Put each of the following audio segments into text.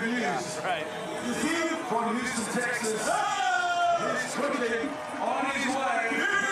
good news. Right. The team from Houston, Texas is quickly on his way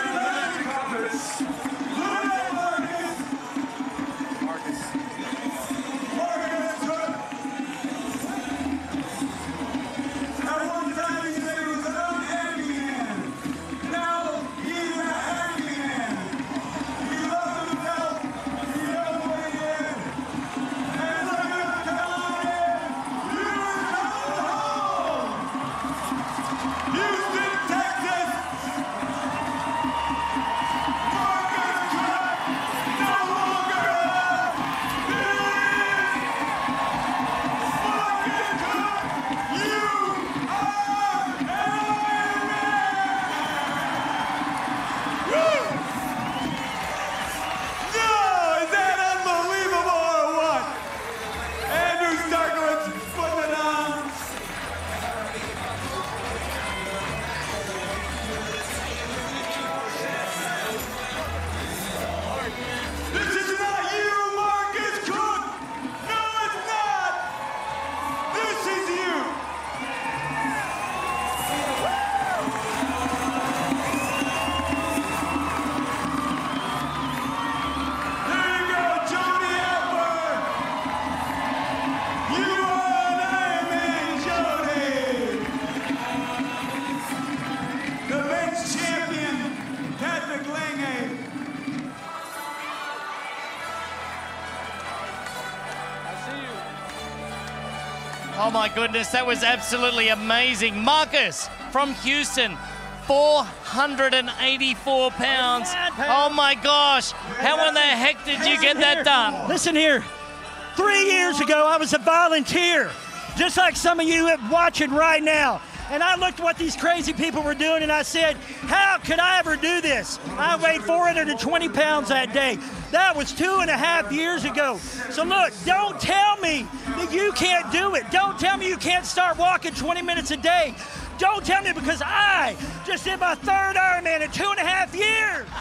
Oh my goodness, that was absolutely amazing. Marcus from Houston, 484 pounds. Oh my gosh, how in the heck did you get that done? Listen here. Three years ago, I was a volunteer, just like some of you watching right now. And I looked what these crazy people were doing, and I said, How could I ever do this? I weighed 420 pounds that day. That was two and a half years ago. So, look, don't tell me that you can't do it. Don't tell me you can't start walking 20 minutes a day. Don't tell me because I just did my third Ironman in two and a half years.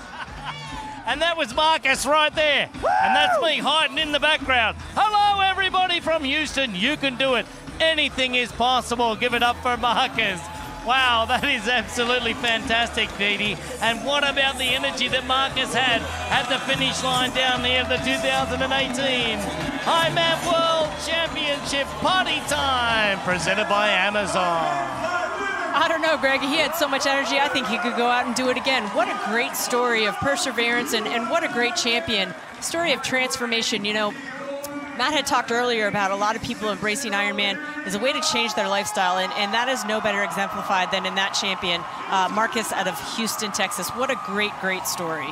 And that was Marcus right there. And that's me hiding in the background. Hello, everybody from Houston. You can do it. Anything is possible. Give it up for Marcus. Wow, that is absolutely fantastic, Petey. And what about the energy that Marcus had at the finish line down there at the 2018 Ironman World Championship Party Time, presented by Amazon. I don't know, Greg. He had so much energy. I think he could go out and do it again. What a great story of perseverance and, and what a great champion. Story of transformation. You know, Matt had talked earlier about a lot of people embracing Ironman as a way to change their lifestyle, and, and that is no better exemplified than in that champion, uh, Marcus out of Houston, Texas. What a great, great story.